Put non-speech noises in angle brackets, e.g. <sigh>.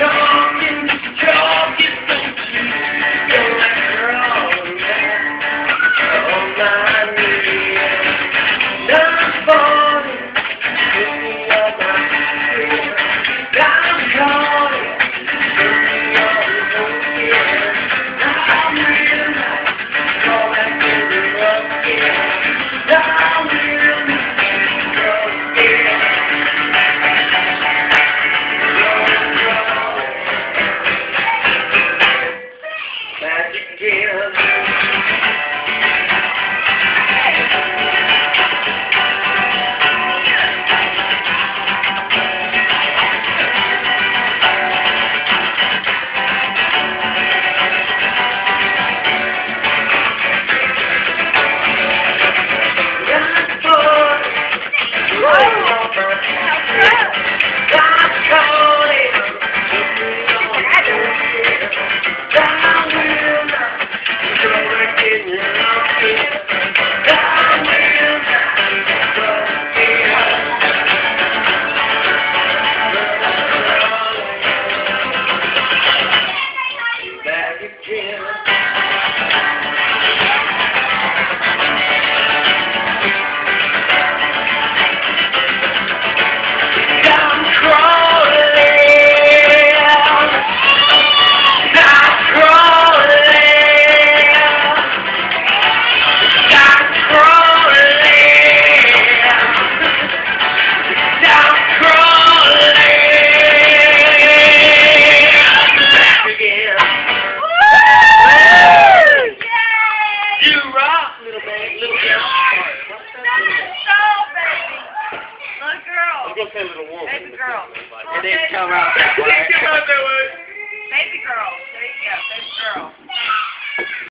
Don't dear again. I was gonna say little woman. Baby girl. <laughs> Come out that way.